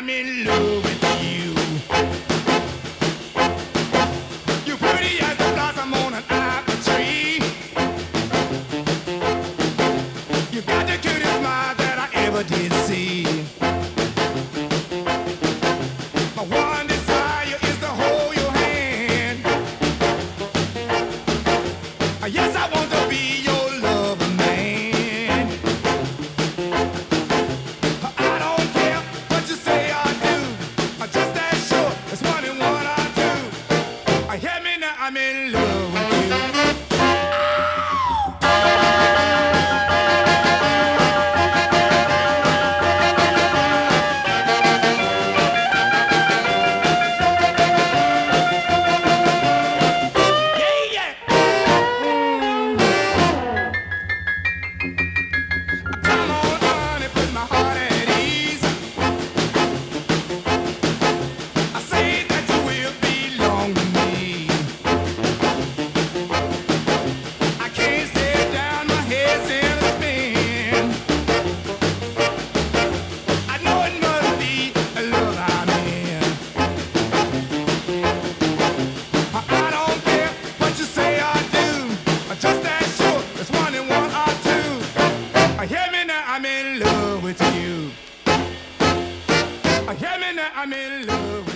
I'm in love with you. You're pretty as a blossom on an apple tree. You got the cutie. I'm in love hear me now, I'm in love